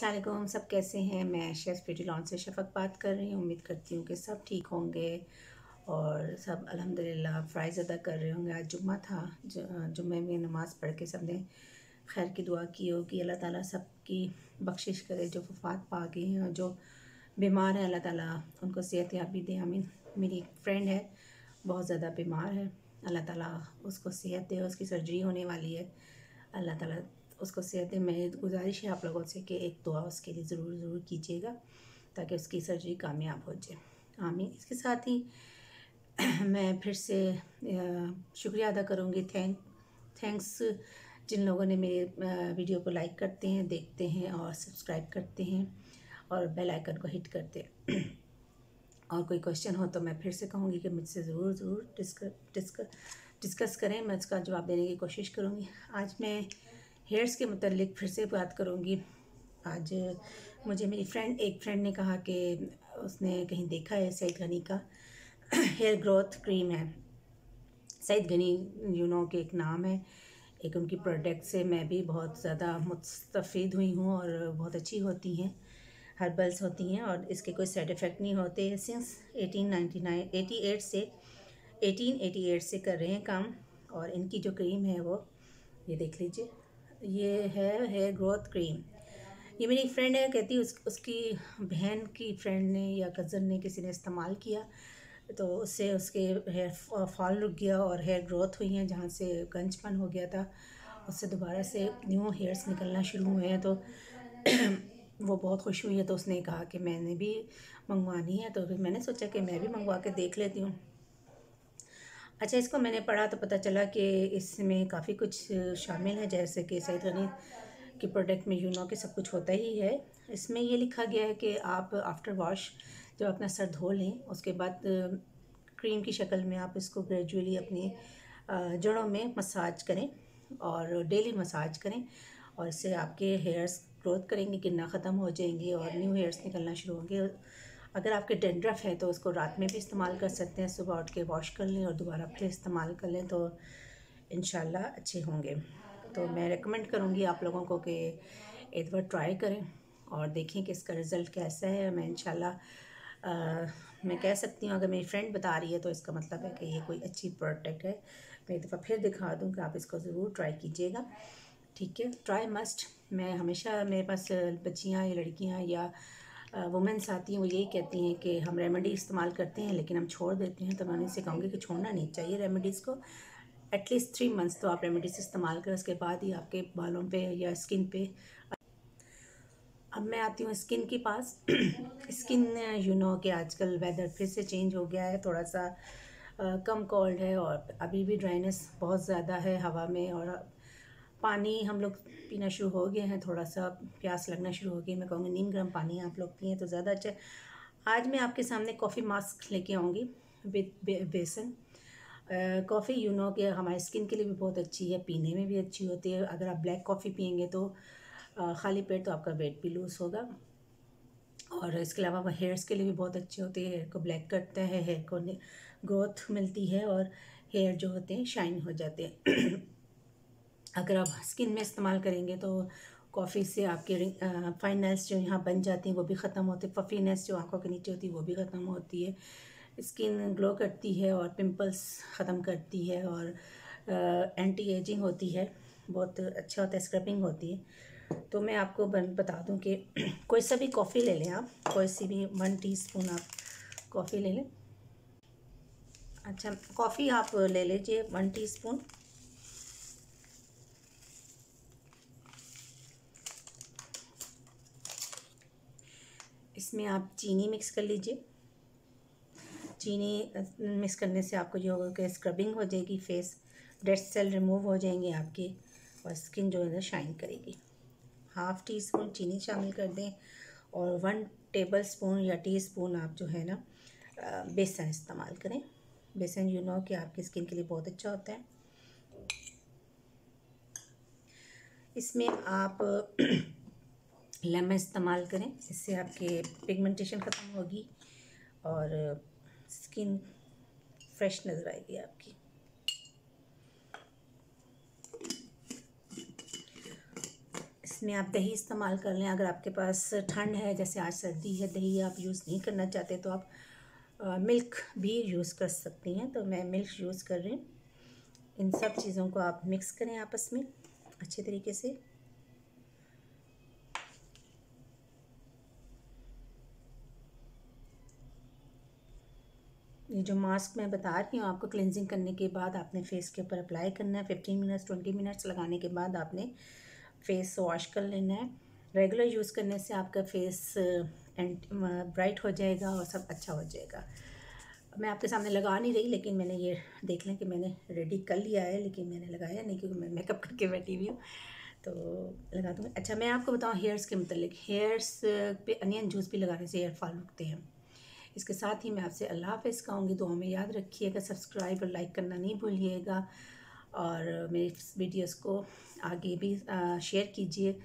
असलम सब कैसे हैं? मैं शेफ़ ब्यूटी लॉन से शफक बात कर रही हूँ। उम्मीद करती हूँ कि सब ठीक होंगे और सब अल्हम्दुलिल्लाह फ़्राइज़ अदा कर रहे होंगे। आज जुम्मा था जुम्मे में नमाज़ पढ़ के सबने खैर की दुआ की हो कि अल्लाह ताला सब की बख्शिश करे, जो वफात पा गए हैं और जो बीमार हैं, अल्लाह ताला उनको सेहत याबी दे, आमीन। मेरी एक फ्रेंड है, बहुत ज़्यादा बीमार है, अल्लाह ताला उसको सेहत दे, उसकी सर्जरी होने वाली है। अल्लाह ताला उसको सेहत में गुजारिश है आप लोगों से कि एक दुआ उसके लिए ज़रूर ज़रूर कीजिएगा ताकि उसकी सर्जरी कामयाब हो जाए। आमीन। इसके साथ ही मैं फिर से शुक्रिया अदा करूँगी। थैंक थैंक्स जिन लोगों ने मेरे वीडियो को लाइक करते हैं, देखते हैं और सब्सक्राइब करते हैं और बेल आइकन को हिट करते हैं। और कोई क्वेश्चन हो तो मैं फिर से कहूँगी कि मुझसे ज़रूर ज़रूर डिस्कस डिस्कस डिस्कस करें। मैं उसका जवाब देने की कोशिश करूँगी। आज मैं हेयर्स के मतलब फिर से बात करूँगी। आज मुझे मेरी फ्रेंड एक फ्रेंड ने कहा कि उसने कहीं देखा है सैद गनी का। हेयर ग्रोथ क्रीम है। सैद गनी यू नो के एक नाम है। एक उनकी प्रोडक्ट से मैं भी बहुत ज़्यादा मुस्तफ़ हुई हूँ और बहुत अच्छी होती हैं। हर्बल्स होती हैं और इसके कोई साइड इफ़ेक्ट नहीं होते। Since eighteen ninety nine eighty eight से एटीन एटी एट से कर रहे हैं काम और इनकी जो क्रीम है वो, ये देख लीजिए। ये है हेयर ग्रोथ क्रीम ये मेरी फ्रेंड है, कहती उस, उसकी बहन की फ्रेंड ने या कज़न ने किसी ने इस्तेमाल किया तो उससे उसके हेयर फॉल रुक गया और हेयर ग्रोथ हुई है, जहाँ से गंजपन हो गया था, उससे दोबारा से न्यू हेयर्स निकलना शुरू हुए हैं तो वो बहुत खुश हुई है तो उसने कहा कि मैंने भी मंगवानी है तो फिर मैंने सोचा कि मैं भी मंगवा के देख लेती हूँ। अच्छा इसको मैंने पढ़ा तो पता चला कि इसमें काफ़ी कुछ शामिल है, जैसे कि सईद गनी की प्रोडक्ट में यूनो के सब कुछ होता ही है। इसमें ये लिखा गया है कि आप आफ्टर वॉश जब अपना सर धो लें, उसके बाद क्रीम की शक्ल में आप इसको ग्रेजुअली अपनी जड़ों में मसाज करें और डेली मसाज करें और इससे आपके हेयर्स ग्रोथ करेंगे गिरना ख़त्म हो जाएँगे और न्यू हेयर्स निकलना शुरू होंगे। अगर आपके डेंड्रफ है तो उसको रात में भी इस्तेमाल कर सकते हैं, सुबह उठ के वॉश कर लें और दोबारा फिर इस्तेमाल कर लें तो इन अच्छे होंगे। तो मैं रिकमेंड करूँगी आप लोगों को कि एक बार ट्राई करें और देखें कि इसका रिज़ल्ट कैसा है। मैं इन मैं कह सकती हूँ, अगर मेरी फ्रेंड बता रही है तो इसका मतलब है कि ये कोई अच्छी प्रोडक्ट है। मैं एक दफ़ा फिर दिखा दूँ कि आप इसको ज़रूर ट्राई कीजिएगा। ठीक है? ट्राई मस्ट मैं हमेशा मेरे पास बच्चियाँ या लड़कियाँ या वुमेंस आती हैं वो यही कहती हैं कि हम रेमेडी इस्तेमाल करते हैं लेकिन हम छोड़ देते हैं। तो मैं उनसे कहूँगी कि छोड़ना नहीं चाहिए रेमेडीज़ को। एटलीस्ट थ्री मंथ्स तो आप रेमेडीज़ इस्तेमाल करें उसके बाद ही आपके बालों पे या स्किन पे। अब मैं आती हूँ स्किन के पास। स्किन यू नो कि आजकल वेदर फिर से चेंज हो गया है थोड़ा सा आ, कम कोल्ड है और अभी भी ड्राइनेस बहुत ज़्यादा है हवा में और पानी हम लोग पीना शुरू हो गए हैं थोड़ा सा प्यास लगना शुरू हो गई। मैं कहूँगी, नीम गर्म पानी आप लोग पिए तो ज़्यादा अच्छा आज मैं आपके सामने कॉफ़ी मास्क लेके आऊँगी विद बेसन। कॉफ़ी यू नो कि हमारे स्किन के लिए भी बहुत अच्छी है, पीने में भी अच्छी होती है। अगर आप ब्लैक कॉफ़ी पियेंगे तो खाली पेट तो आपका वेट भी लूज़ होगा। और इसके अलावा वह हेयर्स के लिए भी बहुत अच्छी होती है। हेयर को ब्लैक करता है, हेयर को ग्रोथ मिलती है और हेयर जो होते हैं, शाइन हो जाते हैं। अगर आप स्किन में इस्तेमाल करेंगे तो कॉफ़ी से आपके फाइननेस जो यहाँ बन जाती हैं वो भी ख़त्म होती है। पफीनेस जो आँखों के नीचे होती है वो भी ख़त्म होती है। स्किन ग्लो करती है और पिंपल्स ख़त्म करती है और एंटी एजिंग होती है। बहुत अच्छा होता है स्क्रबिंग होती है। तो मैं आपको बता दूँ कि कोई सा भी कॉफ़ी ले लें आप। कोई सी भी वन टीस्पून आप कॉफ़ी ले लें। अच्छा कॉफ़ी आप ले लीजिए वन टीस्पून इसमें आप चीनी मिक्स कर लीजिए। चीनी मिक्स करने से आपको जो होगा कि स्क्रबिंग हो जाएगी फेस डेड सेल रिमूव हो जाएँगे आपके और स्किन जो है ना शाइन करेगी। हाफ़ टी स्पून चीनी शामिल कर दें और वन टेबल स्पून या टी स्पून आप जो है ना बेसन इस्तेमाल करें। बेसन यू नो कि आपकी स्किन के लिए बहुत अच्छा होता है। इसमें आप लेमन इस्तेमाल करें, इससे आपके पिगमेंटेशन ख़त्म होगी और स्किन फ्रेश नज़र आएगी आपकी। इसमें आप दही इस्तेमाल कर लें, अगर आपके पास ठंड है, जैसे आज सर्दी है, दही आप यूज़ नहीं करना चाहते तो आप मिल्क भी यूज़ कर सकती हैं। तो मैं मिल्क यूज़ कर रही हूँ। इन सब चीज़ों को आप मिक्स करें आपस में, अच्छे तरीके से। ये जो मास्क मैं बता रही हूँ, आपको क्लिनजिंग करने के बाद आपने फेस के ऊपर अप्लाई करना है। फिफ्टीन मिनट्स ट्वेंटी मिनट्स लगाने के बाद आपने फेस वॉश कर लेना है। रेगुलर यूज़ करने से आपका फेस एंड ब्राइट हो जाएगा और सब अच्छा हो जाएगा। मैं आपके सामने लगा नहीं रही, लेकिन मैंने ये देख लें कि मैंने रेडी कर लिया है, लेकिन मैंने लगाया नहीं क्योंकि मैं मेकअप करके बैठी हुई हूँ। तो लगा दूँगी। अच्छा मैं आपको बताऊँ हेयर्स के मतलब हेयर्स पे अनियन जूस भी लगाने से हेयर फॉल रुकते हैं। इसके साथ ही मैं आपसे अल्लाह हाफ़ कहूँगी, दुआ में याद रखिएगा, सब्सक्राइब और लाइक करना नहीं भूलिएगा। और मेरे वीडियोस को आगे भी शेयर कीजिए।